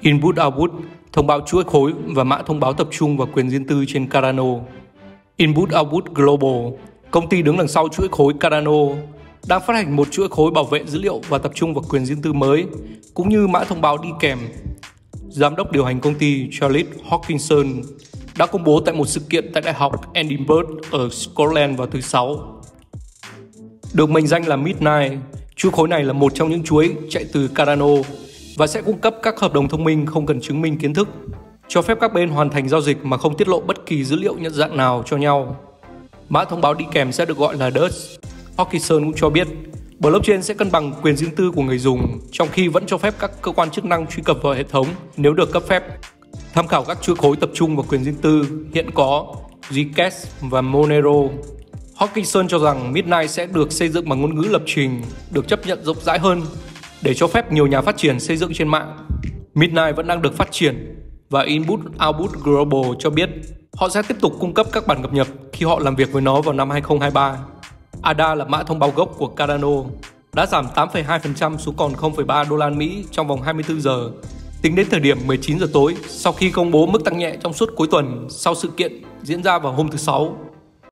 Input Output, thông báo chuỗi khối và mã thông báo tập trung và quyền riêng tư trên Cardano. Input Output Global, công ty đứng đằng sau chuỗi khối Cardano, đang phát hành một chuỗi khối bảo vệ dữ liệu và tập trung vào quyền riêng tư mới, cũng như mã thông báo đi kèm. Giám đốc điều hành công ty Charles Hawkinson đã công bố tại một sự kiện tại Đại học Edinburgh ở Scotland vào thứ Sáu. Được mệnh danh là Midnight, chuỗi khối này là một trong những chuỗi chạy từ Cardano và sẽ cung cấp các hợp đồng thông minh không cần chứng minh kiến thức, cho phép các bên hoàn thành giao dịch mà không tiết lộ bất kỳ dữ liệu nhận dạng nào cho nhau. Mã thông báo đi kèm sẽ được gọi là DUS. Hawkinson cũng cho biết blockchain sẽ cân bằng quyền riêng tư của người dùng trong khi vẫn cho phép các cơ quan chức năng truy cập vào hệ thống nếu được cấp phép. Tham khảo các chuỗi khối tập trung vào quyền riêng tư hiện có Zcash và Monero. Hawkinson cho rằng Midnight sẽ được xây dựng bằng ngôn ngữ lập trình được chấp nhận rộng rãi hơn để cho phép nhiều nhà phát triển xây dựng trên mạng. Midnight vẫn đang được phát triển và Input Output Global cho biết họ sẽ tiếp tục cung cấp các bản cập nhật khi họ làm việc với nó vào năm 2023. ADA là mã thông báo gốc của Cardano đã giảm 8,2% xuống còn 0,3 đô la Mỹ trong vòng 24 giờ tính đến thời điểm 19 giờ tối sau khi công bố mức tăng nhẹ trong suốt cuối tuần sau sự kiện diễn ra vào hôm thứ Sáu